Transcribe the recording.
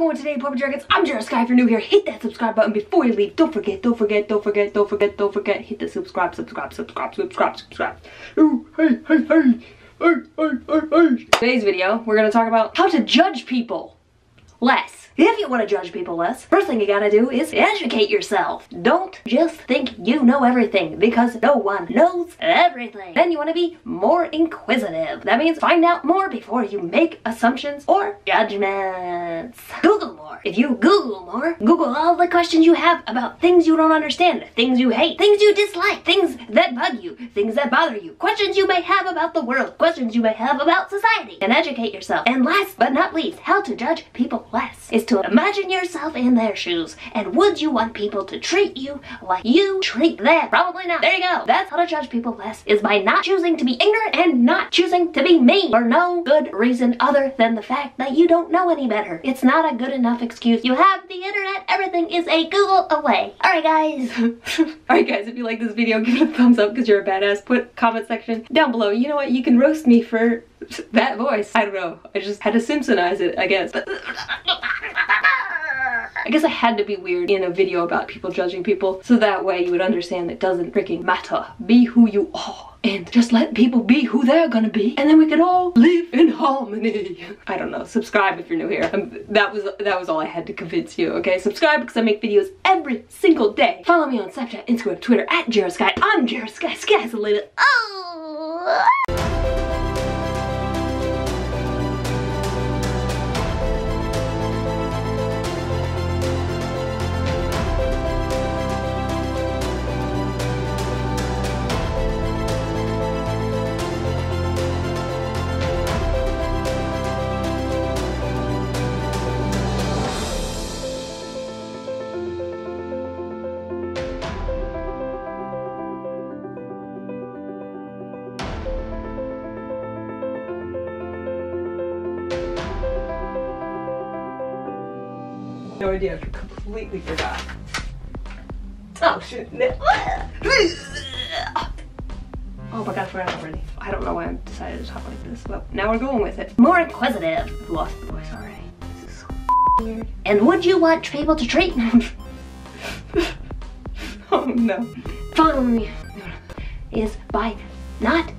going today, Puppet Dragons? I'm Jera Sky. If you're new here, hit that subscribe button before you leave. Don't forget, don't forget, don't forget, don't forget, don't forget. Hit the subscribe, subscribe, subscribe, subscribe, subscribe. Ooh, hey, hey, hey. Hey, hey, hey, hey. Today's video, we're gonna talk about how to judge people less. If you want to judge people less, first thing you gotta do is educate yourself. Don't just think you know everything because no one knows everything. Then you want to be more inquisitive. That means find out more before you make assumptions or judgments. Google more. If you Google more, Google all the questions you have about things you don't understand, things you hate, things you dislike, things that bug you, things that bother you, questions you may have about the world, questions you may have about society, and educate yourself. And last but not least, how to judge people less is to imagine yourself in their shoes. And would you want people to treat you like you treat them? Probably not. There you go. That's how to judge people less, is by not choosing to be ignorant and not choosing to be mean for no good reason other than the fact that you don't know any better. It's not a good enough excuse. You have the internet. Everything is a Google away. Alright guys. Alright guys, if you like this video, give it a thumbs up because you're a badass. Put comment section down below. You know what? You can roast me for that voice. I don't know. I just had to Simpsonize it, I guess. I guess I had to be weird in a video about people judging people so that way you would understand it doesn't freaking matter. Be who you are and just let people be who they're gonna be and then we can all live in harmony. I don't know. Subscribe if you're new here. Um, that was that was all I had to convince you, okay? Subscribe because I make videos every single day. Follow me on Snapchat, Instagram, Twitter at Jera Sky. I'm Jera Sky. Sky's the limit. Oh! No idea, I completely forgot. Oh shit. Oh my god, I forgot already. I don't know why I decided to talk like this, but now we're going with it. More inquisitive. I Lost the voice already. This is so weird. And would you want people to treat me? Oh no. Following me is by not